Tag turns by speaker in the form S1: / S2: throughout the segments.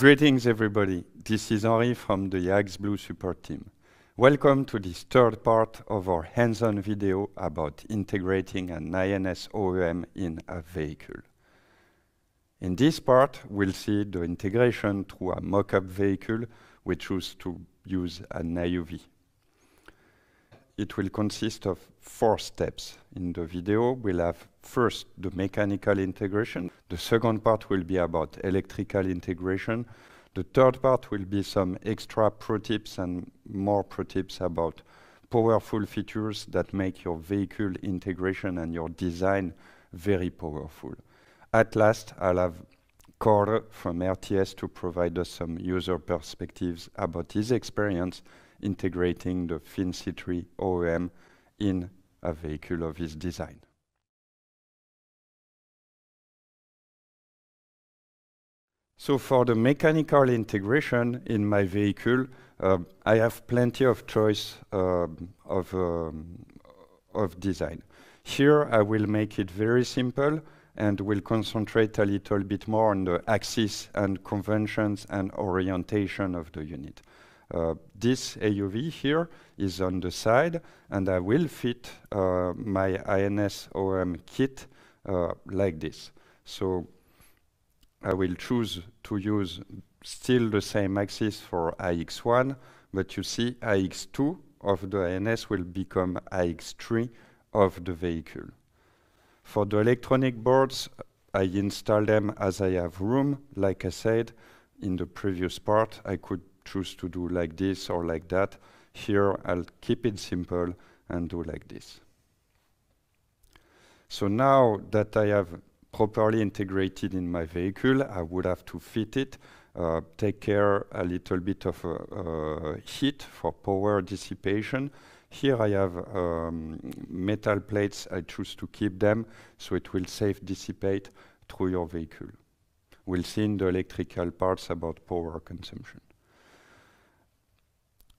S1: Greetings, everybody. This is Henri from the iXblue support team. Welcome to this third part of our hands-on video about integrating an INS OEM in a vehicle. In this part, we'll see the integration through a mock-up vehicle. We choose to use an AUV. It will consist of four steps. In the video, we'll have first the mechanical integration. The second part will be about electrical integration. The third part will be some extra pro tips and more pro tips about powerful features that make your vehicle integration and your design very powerful. At last, I'll have Cor from RTS to provide us some user perspectives about his experience integrating the Phins C3 OEM in a vehicle of his design. So for the mechanical integration in my vehicle, uh, I have plenty of choice uh, of, um, of design. Here I will make it very simple and will concentrate a little bit more on the axis and conventions and orientation of the unit. Uh, this AUV here is on the side, and I will fit uh, my INS OEM kit uh, like this. So I will choose to use still the same axis for IX1, but you see IX2 of the INS will become IX3 of the vehicle. For the electronic boards, I install them as I have room. Like I said in the previous part, I could choose to do like this or like that. Here I'll keep it simple and do like this. So now that I have properly integrated in my vehicle, I would have to fit it, uh, take care a little bit of uh, uh, heat for power dissipation. Here I have um, metal plates, I choose to keep them so it will safe dissipate through your vehicle. We'll see in the electrical parts about power consumption.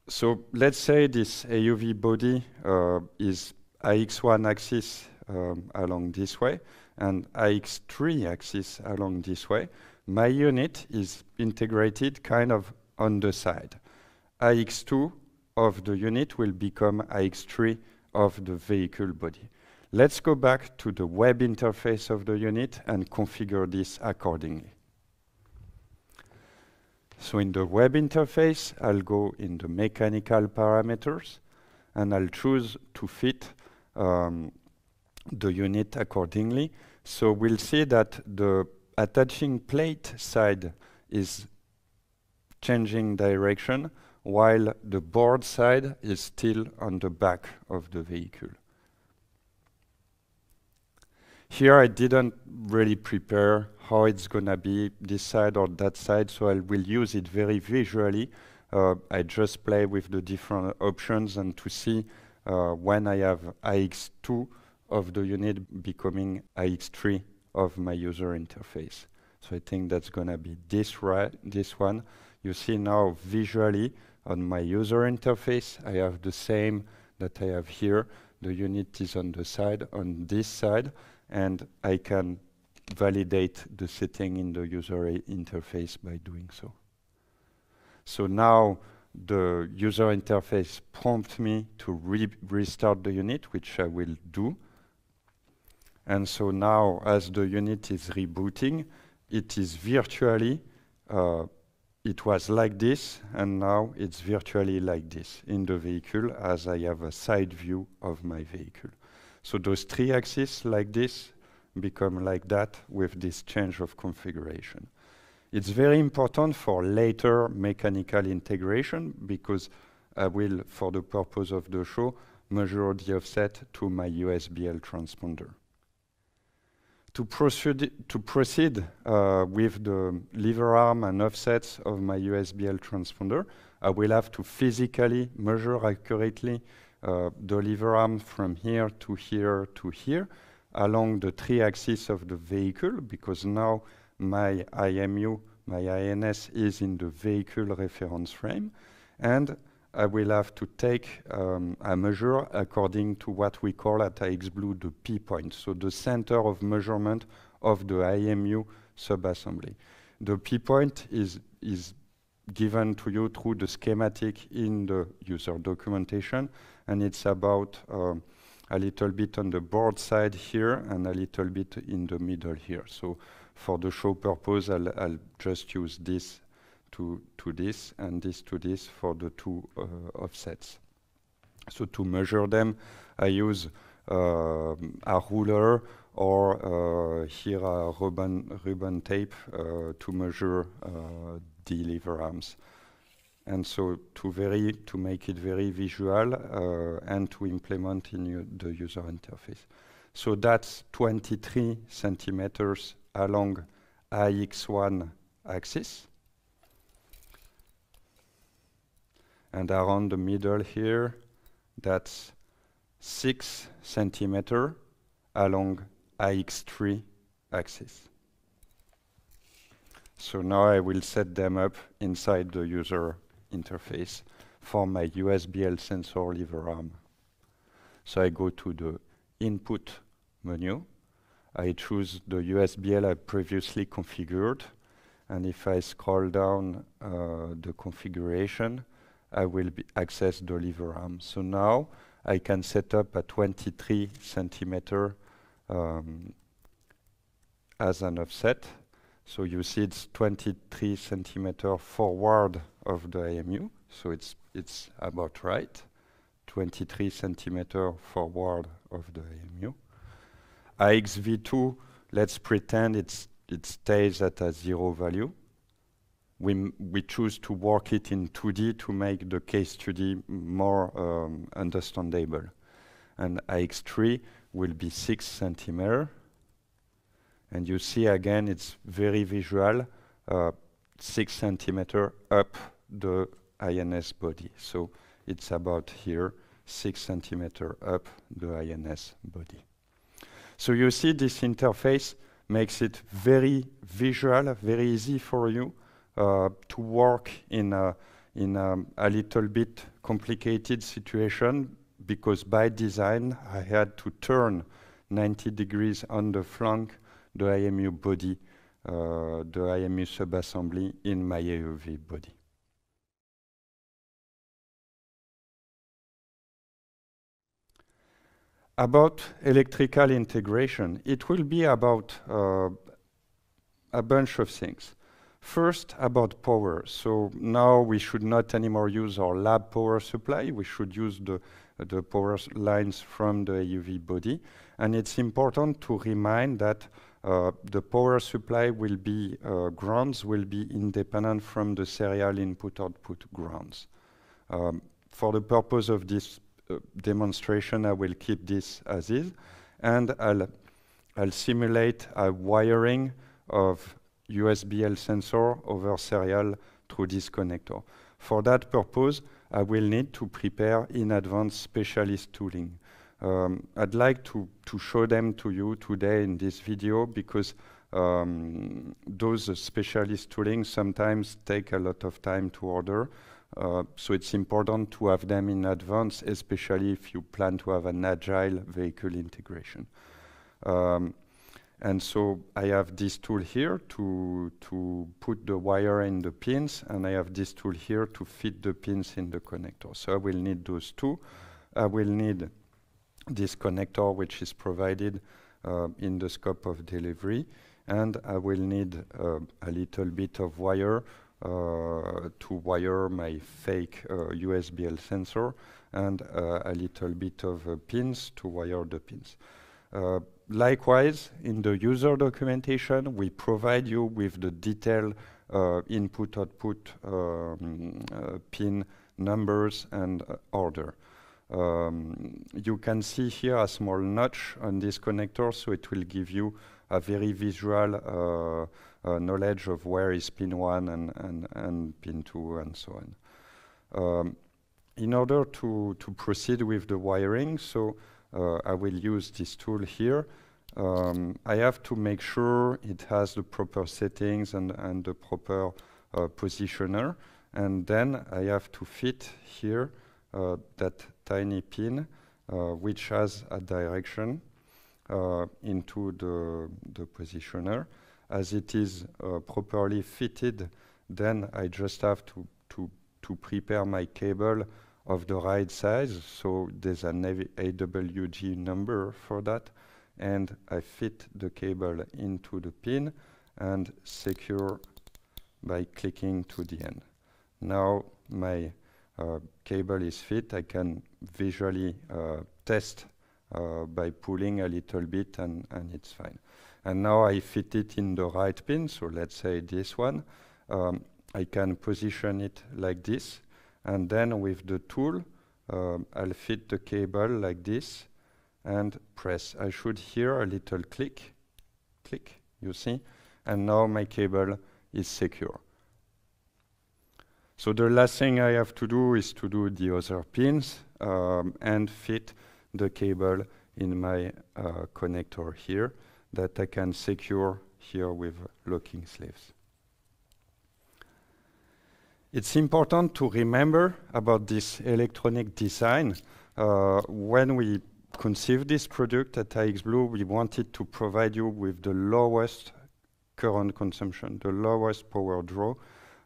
S1: So let's say this AUV body uh, is AX1 axis um, along this way and AX3 axis along this way. My unit is integrated kind of on the side. AX2 of the unit will become AX3 of the vehicle body. Let's go back to the web interface of the unit and configure this accordingly. So in the web interface, I'll go in the mechanical parameters and I'll choose to fit um, the unit accordingly. So we'll see that the attaching plate side is changing direction while the board side is still on the back of the vehicle. Here I didn't really prepare how it's gonna be this side or that side, so I will use it very visually. Uh, I just play with the different options and to see uh, when I have IX2 of the unit becoming IX3 of my user interface. So I think that's gonna be this, right, this one. You see now visually on my user interface, I have the same that I have here. The unit is on the side, on this side, and I can validate the setting in the user interface by doing so. So now the user interface prompts me to re restart the unit, which I will do. And so now, as the unit is rebooting, it is virtually, uh, it was like this, and now it's virtually like this in the vehicle as I have a side view of my vehicle. So those three axes like this become like that with this change of configuration. It's very important for later mechanical integration because I will, for the purpose of the show, measure the offset to my USBL transponder. To proceed, to proceed uh, with the lever arm and offsets of my USBL transponder, I will have to physically measure accurately uh, the lever arm from here to here to here along the three axes of the vehicle because now my IMU, my INS is in the vehicle reference frame and I will have to take um, a measure according to what we call at iXblue the P point, so the center of measurement of the IMU subassembly. The P point is is given to you through the schematic in the user documentation, and it's about um, a little bit on the board side here and a little bit in the middle here. So for the show purpose, I'll, I'll just use this to, to this and this to this for the two uh, offsets. So to measure them, I use uh, a ruler or uh, here a ribbon, ribbon tape uh, to measure uh, the lever arms and so to very to make it very visual uh, and to implement in the user interface. So that's 23 centimeters along AX1 axis. And around the middle here, that's 6 centimeter along AX3 axis. So now I will set them up inside the user interface for my USBL sensor lever arm. So I go to the input menu. I choose the USBL I previously configured. And if I scroll down uh, the configuration, I will be access the lever arm. So now I can set up a 23 centimeter um, as an offset. So you see it's 23 centimeter forward of the IMU, so it's it's about right. 23 centimeter forward of the IMU. AXV2, let's pretend it's it stays at a zero value. We, we choose to work it in 2D to make the case study more um, understandable. And AX3 will be 6 centimeter and you see again, it's very visual, uh, six centimeter up the INS body. So it's about here, six centimeter up the INS body. So you see this interface makes it very visual, very easy for you uh, to work in a, in a, a little bit complicated situation because by design I had to turn 90 degrees on the flank the IMU body, uh, the IMU subassembly in my AUV body. About electrical integration, it will be about uh, a bunch of things. First, about power. So now we should not anymore use our lab power supply. We should use the, the power lines from the AUV body. And it's important to remind that uh, the power supply will be uh, grounds will be independent from the serial input-output grounds. Um, for the purpose of this uh, demonstration, I will keep this as is, and I'll, I'll simulate a wiring of USBL sensor over serial through this connector. For that purpose, I will need to prepare in advance specialist tooling. Um, I'd like to, to show them to you today in this video because um, those uh, specialist tooling sometimes take a lot of time to order. Uh, so it's important to have them in advance, especially if you plan to have an agile vehicle integration. Um, and so I have this tool here to, to put the wire in the pins, and I have this tool here to fit the pins in the connector. So I will need those two. I will need this connector which is provided uh, in the scope of delivery and I will need uh, a little bit of wire uh, to wire my fake USBL uh, sensor and uh, a little bit of pins to wire the pins. likewise, in the user documentation, we provide you with the detailed input-output um, pin numbers and order. Um, you can see here a small notch on this connector, so it will give you a very visual uh, uh, knowledge of where is pin 1 and, and, and pin 2 and so on. Um, in order to, to proceed with the wiring, so uh, I will use this tool here. Um, I have to make sure it has the proper settings and, and the proper uh, positioner. And then I have to fit here that tiny pin uh, which has a direction uh, into the, the positioner. As it is properly fitted, then I just have to, to, to prepare my cable of the right size. So there's an AWG number for that. And I fit the cable into the pin and secure by clicking to the end. Now my uh, cable is fit. I can visually uh, test uh, by pulling a little bit and, and it's fine. And now I fit it in the right pin, so let's say this one. Um, I can position it like this, and then with the tool, um, I'll fit the cable like this and press. I should hear a little click, click, you see? And now my cable is secure. So the last thing I have to do is to do the other pins um, and fit the cable in my uh, connector here that I can secure here with locking sleeves. It's important to remember about this electronic design. Uh, when we conceived this product at iXblue, we wanted to provide you with the lowest current consumption, the lowest power draw.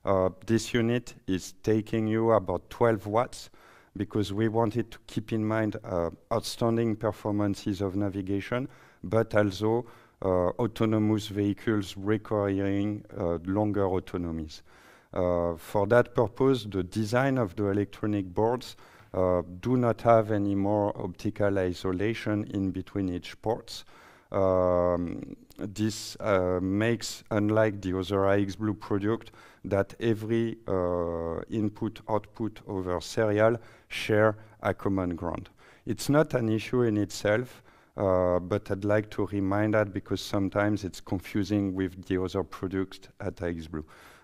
S1: Uh, this unit is taking you about 12 watts because we wanted to keep in mind uh, outstanding performances of navigation, but also uh, autonomous vehicles requiring uh, longer autonomies. Uh, for that purpose, the design of the electronic boards uh, do not have any more optical isolation in between each ports. Um, this uh, makes, unlike the other iXblue product, that every uh, input output over serial share a common ground. It's not an issue in itself, uh, but I'd like to remind that because sometimes it's confusing with the other products at iXblue.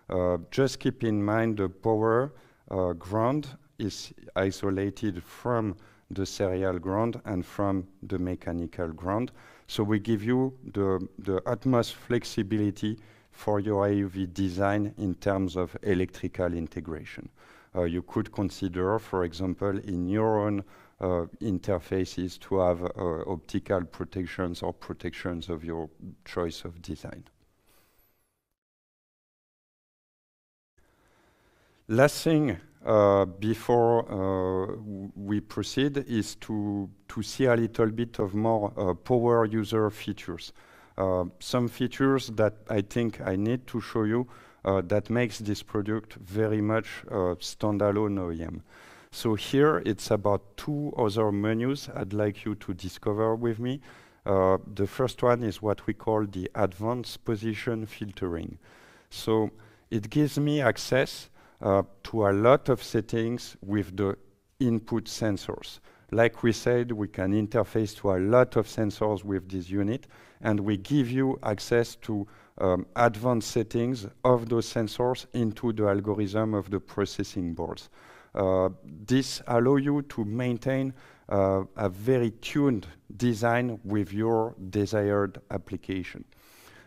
S1: Uh, just keep in mind the power uh, ground is isolated from the serial ground and from the mechanical ground. So we give you the, the utmost flexibility for your AUV design in terms of electrical integration. Uh, you could consider, for example, in your own uh, interfaces to have uh, optical protections or protections of your choice of design. Last thing uh, before uh, we proceed is to, to see a little bit of more uh, power user features. Uh, some features that I think I need to show you uh, that makes this product very much standalone OEM. So here it's about two other menus I'd like you to discover with me. The first one is what we call the advanced position filtering. So it gives me access uh, to a lot of settings with the input sensors. Like we said, we can interface to a lot of sensors with this unit, and we give you access to um, advanced settings of those sensors into the algorithm of the processing boards. Uh, this allow you to maintain uh, a very tuned design with your desired application.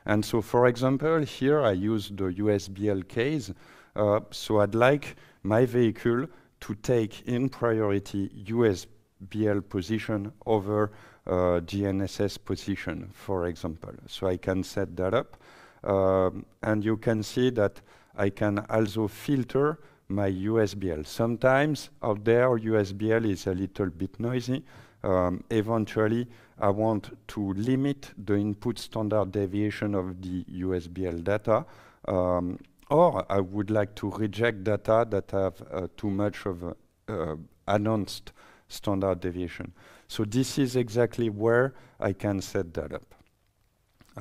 S1: And so, for example, here I use the USBL case. Uh, so I'd like my vehicle to take in priority USBL position over uh, GNSS position, for example. So I can set that up. Um, and you can see that I can also filter my USBL. Sometimes out there USBL is a little bit noisy. Um, eventually, I want to limit the input standard deviation of the USBL data. Um, or I would like to reject data that have uh, too much of a, uh, announced standard deviation. So this is exactly where I can set that up.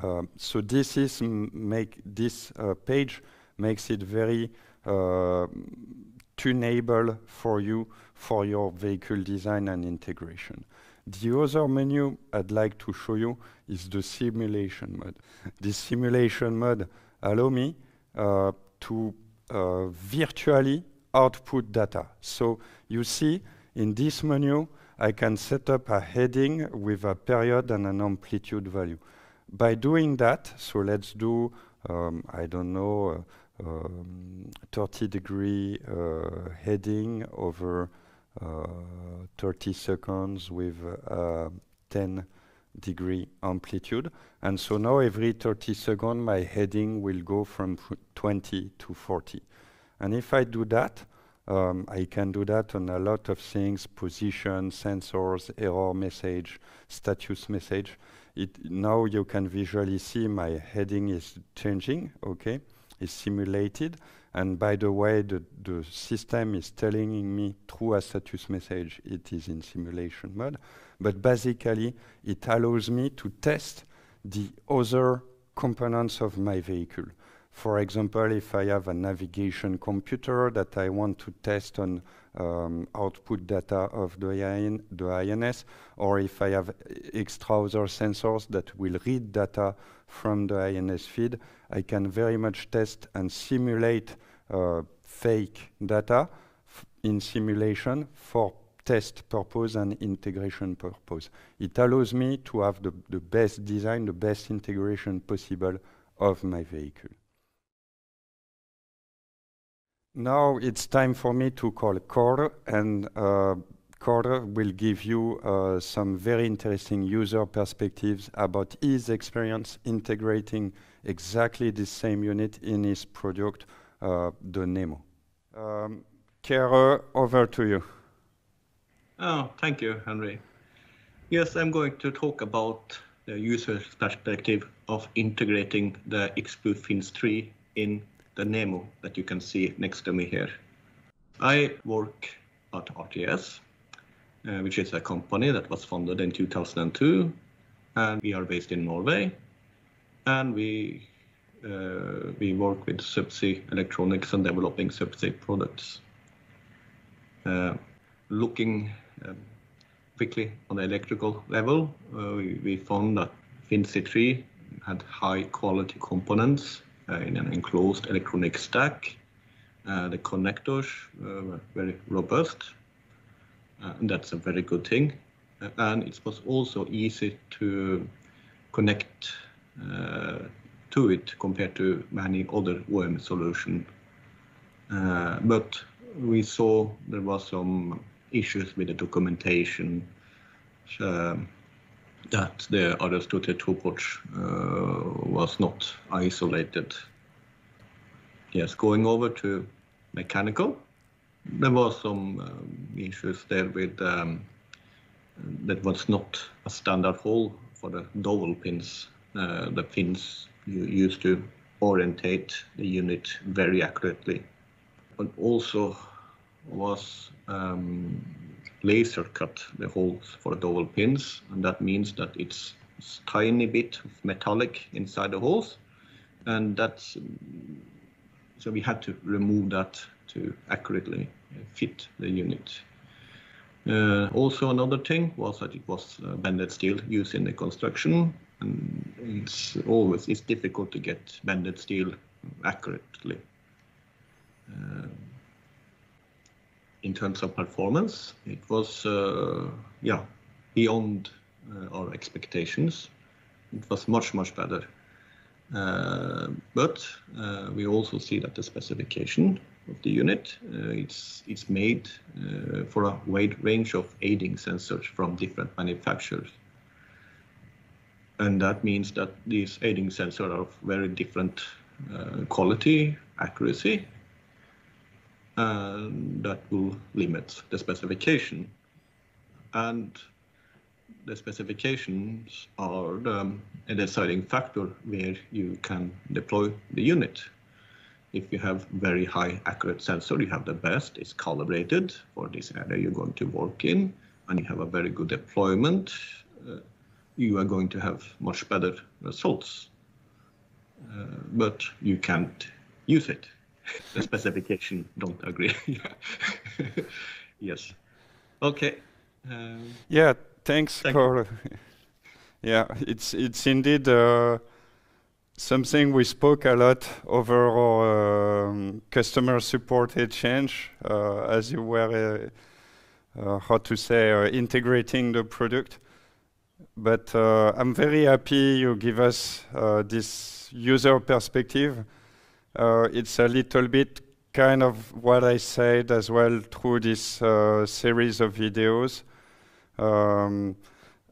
S1: Uh, so this is make this uh, page makes it very uh, tunable for you for your vehicle design and integration. The other menu I'd like to show you is the simulation mode. This simulation mode allow me to uh, virtually output data. So you see in this menu, I can set up a heading with a period and an amplitude value. By doing that, so let's do, um, I don't know, uh, um, 30 degree uh, heading over uh, 30 seconds with uh, 10 degree amplitude. And so now every 30 seconds, my heading will go from 20 to 40. And if I do that, um, I can do that on a lot of things, position, sensors, error message, status message. It, now you can visually see my heading is changing, okay? It's simulated. And by the way, the, the system is telling me through a status message it is in simulation mode. But basically, it allows me to test the other components of my vehicle. For example, if I have a navigation computer that I want to test on um, output data of the, IN, the INS, or if I have extra other sensors that will read data from the INS feed, I can very much test and simulate uh, fake data in simulation for test purpose and integration purpose. It allows me to have the, the best design, the best integration possible of my vehicle. Now it's time for me to call Core, and uh, Core will give you uh, some very interesting user perspectives about his experience integrating exactly the same unit in his product, uh, the Nemo. Um, Kere, over to you.
S2: Oh, thank you, Henri. Yes, I'm going to talk about the user perspective of integrating the iXblue Phins 3 in the Nemo that you can see next to me here. I work at RTS, uh, which is a company that was founded in 2002, and we are based in Norway, and we uh, we work with subsea electronics and developing subsea products. Uh, looking um, quickly on the electrical level, uh, we, we found that Phins C3 had high quality components in an enclosed electronic stack. Uh, the connectors were very robust, uh, and that's a very good thing. and it was also easy to connect to it compared to many other OEM solutions. Uh, but we saw there was some issues with the documentation uh, that the Aristotle Topos uh, was not isolated. Yes, going over to mechanical, there was some um, issues there with um, that was not a standard hole for the dowel pins. Uh, the pins you used to orientate the unit very accurately. But also was um, laser cut the holes for the dowel pins, and that means that it's a tiny bit of metallic inside the holes, and that's so we had to remove that to accurately fit the unit. Uh, also another thing was that it was uh, bended steel used in the construction and it's always it's difficult to get bended steel accurately. Uh, in terms of performance, it was uh, yeah beyond uh, our expectations. It was much much better. Uh, but uh, we also see that the specification of the unit uh, it's it's made uh, for a wide range of aiding sensors from different manufacturers. And that means that these aiding sensors are of very different quality, accuracy, and that will limit the specification. And the specifications are the, a deciding factor where you can deploy the unit. If you have very high accurate sensor, you have the best, it's calibrated for this area you're going to work in, and you have a very good deployment, uh, you are going to have much better results. Uh, but you can't use it the specification don't agree. yes. Okay.
S1: Um, yeah. Thanks thank for. yeah, it's it's indeed uh, something we spoke a lot over our um, customer support exchange uh, as you were. Uh, uh how to say uh, integrating the product but uh, I'm very happy you give us this user perspective uh, it's a little bit kind of what I said as well through this uh, series of videos. Um,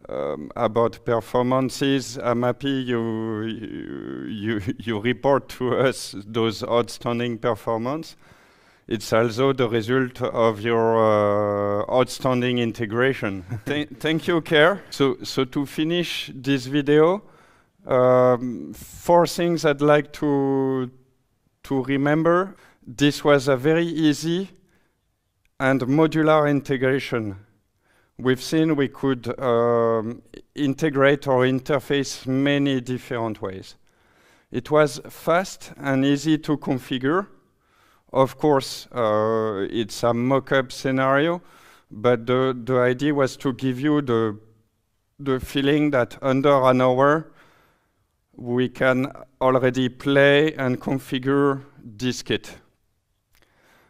S1: um, about performances. I'm happy you, you, you report to us those outstanding performance. It's also the result of your uh, outstanding integration. Th thank you, Care. So, so to finish this video, um, four things I'd like to, to remember. This was a very easy and modular integration we've seen we could um, integrate or interface many different ways. It was fast and easy to configure. Of course, uh, it's a mock-up scenario, but the, the idea was to give you the, the feeling that under an hour, we can already play and configure this kit.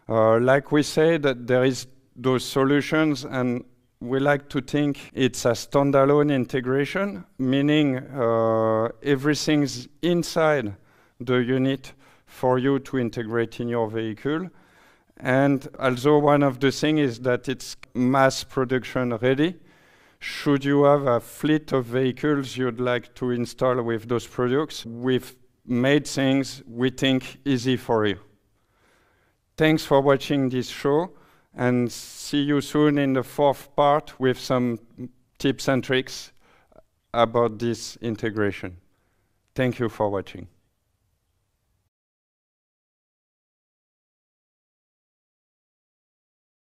S1: Uh, like we said, there is those solutions and we like to think it's a standalone integration, meaning uh, everything's inside the unit for you to integrate in your vehicle. And also one of the things is that it's mass production ready. Should you have a fleet of vehicles you'd like to install with those products, we've made things we think easy for you. Thanks for watching this show and see you soon in the fourth part with some tips and tricks about this integration. Thank you for watching.